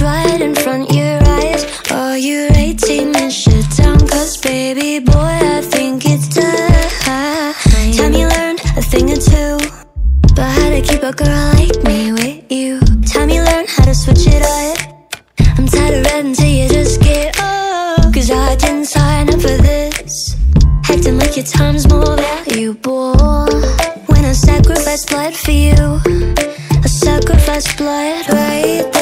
Right in front of your eyes. Are you 18 and shit down? Cause baby boy, I think it's time. Time you learned a thing or two But how to keep a girl like me with you. Time you learned how to switch it up. I'm tired of red until you just get up. Cause I didn't sign up for this. Acting like your time's more valuable. When I sacrifice blood for you I sacrifice blood right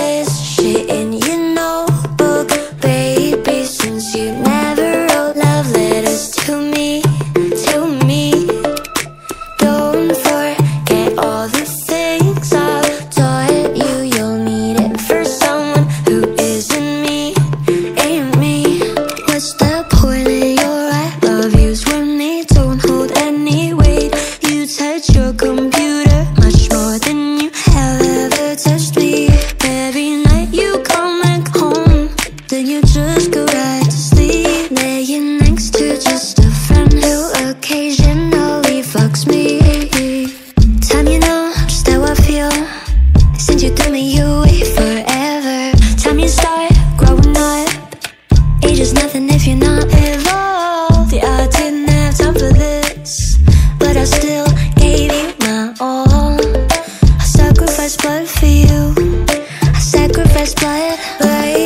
fresh blood Right.